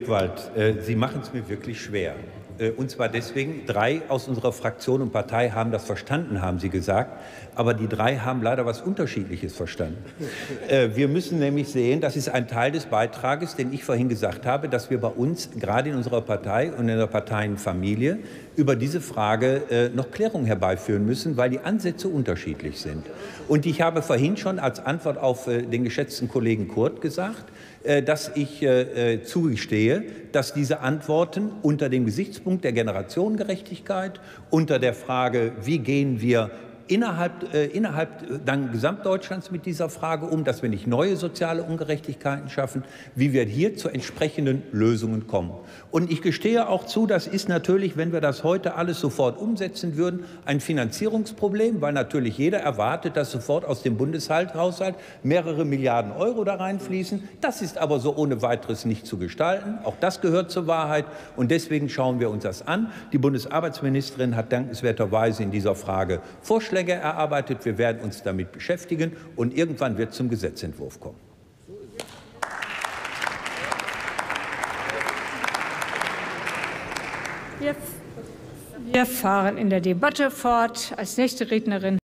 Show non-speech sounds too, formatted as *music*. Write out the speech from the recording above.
Wald, äh, Sie machen es mir wirklich schwer. Äh, und zwar deswegen, drei aus unserer Fraktion und Partei haben das verstanden, haben Sie gesagt. Aber die drei haben leider was Unterschiedliches verstanden. *laughs* Äh, wir müssen nämlich sehen, das ist ein Teil des Beitrages, den ich vorhin gesagt habe, dass wir bei uns gerade in unserer Partei und in der Parteienfamilie über diese Frage noch Klärung herbeiführen müssen, weil die Ansätze unterschiedlich sind. Und ich habe vorhin schon als Antwort auf den geschätzten Kollegen Kurt gesagt, dass ich zugestehe, dass diese Antworten unter dem Gesichtspunkt der Generationengerechtigkeit, unter der Frage, wie gehen wir innerhalb, äh, innerhalb dann Gesamtdeutschlands mit dieser Frage um, dass wir nicht neue soziale Ungerechtigkeiten schaffen, wie wir hier zu entsprechenden Lösungen kommen. Und ich gestehe auch zu, das ist natürlich, wenn wir das heute alles sofort umsetzen würden, ein Finanzierungsproblem, weil natürlich jeder erwartet, dass sofort aus dem Bundeshaushalt mehrere Milliarden Euro da reinfließen. Das ist aber so ohne weiteres nicht zu gestalten. Auch das gehört zur Wahrheit. Und deswegen schauen wir uns das an. Die Bundesarbeitsministerin hat dankenswerterweise in dieser Frage Vorschläge Vorschläge erarbeitet. Wir werden uns damit beschäftigen, und irgendwann wird zum Gesetzentwurf kommen. Wir fahren in der Debatte fort. Als nächste Rednerin